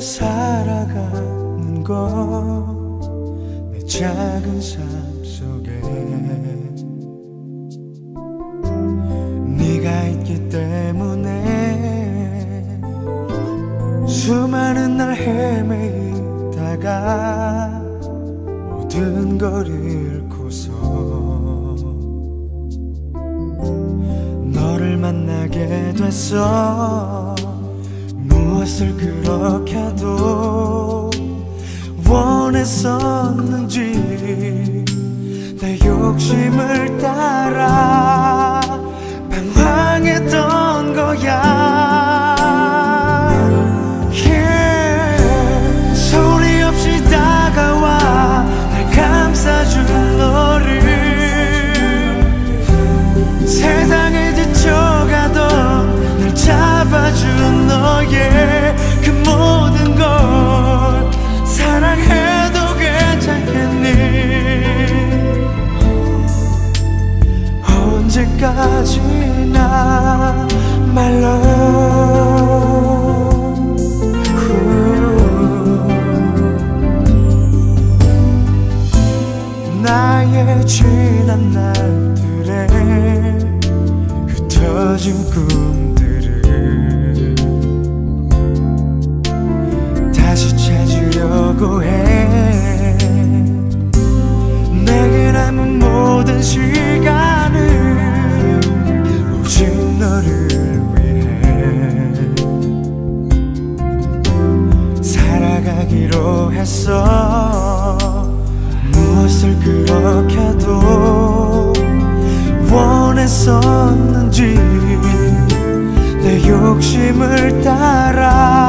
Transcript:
살아가는 거내 작은 삶 속에. 네가 있기 때문에 수많은 날 헤매다가 모든 걸 잃고서 너를 만나게 됐어 무엇을 그렇게도 원했었는지 내 욕심을 따라 언제까지나 말로 나의 지난 날들에 흩어진 꿈들을 다시 찾으려고 해. 내게 남은 모든 시간 했어. 무엇을 그렇게도 원했었는지 내 욕심을 따라